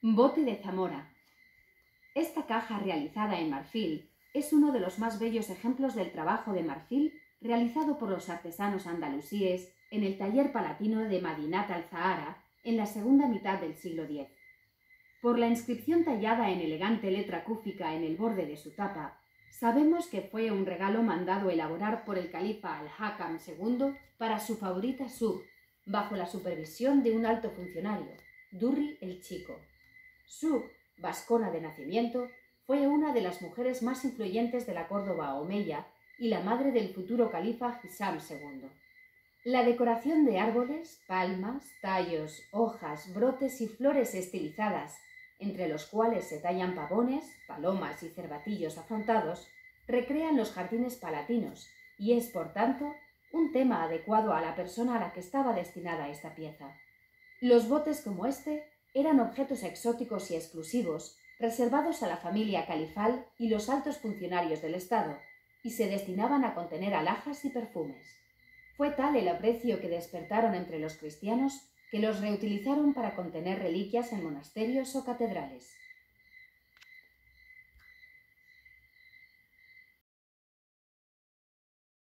Bote de Zamora. Esta caja realizada en marfil es uno de los más bellos ejemplos del trabajo de marfil realizado por los artesanos andalusíes en el taller palatino de Madinat al-Zahara en la segunda mitad del siglo X. Por la inscripción tallada en elegante letra cúfica en el borde de su tapa, sabemos que fue un regalo mandado elaborar por el califa al-Hakam II para su favorita Sub, bajo la supervisión de un alto funcionario, Durri el Chico. Sub, vascona de nacimiento, fue una de las mujeres más influyentes de la Córdoba omeya y la madre del futuro califa Hisam II. La decoración de árboles, palmas, tallos, hojas, brotes y flores estilizadas entre los cuales se tallan pavones, palomas y cervatillos afrontados, recrean los jardines palatinos y es, por tanto, un tema adecuado a la persona a la que estaba destinada esta pieza. Los botes como este eran objetos exóticos y exclusivos reservados a la familia califal y los altos funcionarios del Estado, y se destinaban a contener alhajas y perfumes. Fue tal el aprecio que despertaron entre los cristianos que los reutilizaron para contener reliquias en monasterios o catedrales.